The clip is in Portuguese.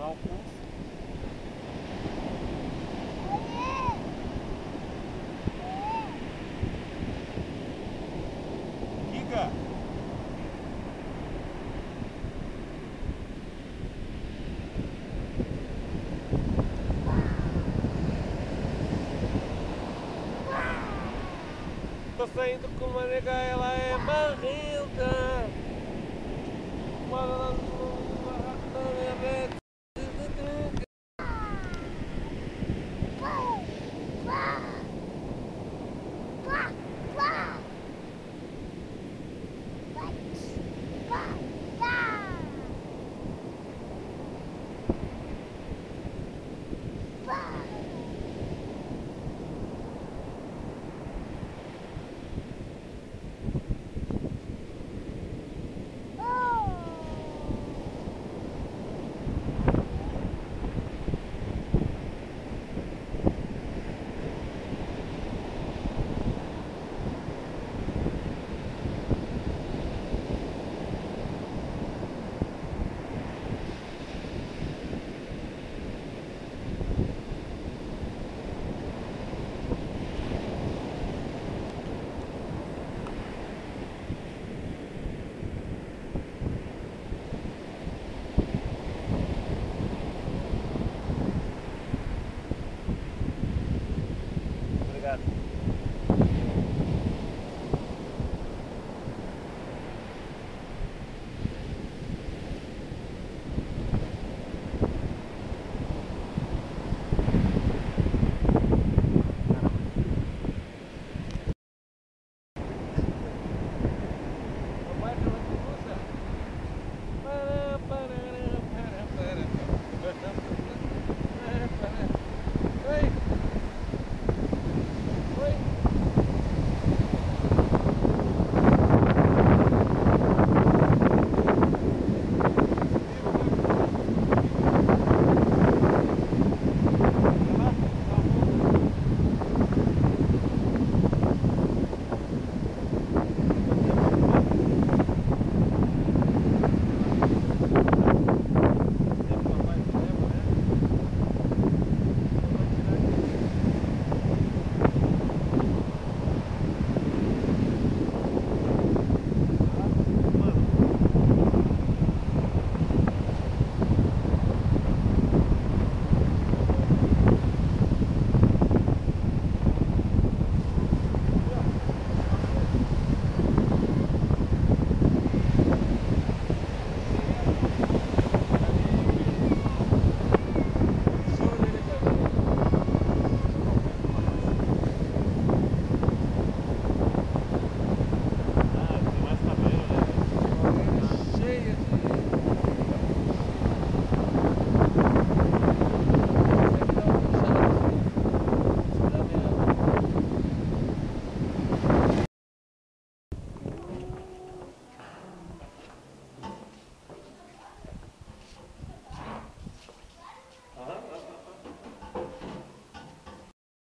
Não alcança. tô saindo com uma nega, ela é marrenta.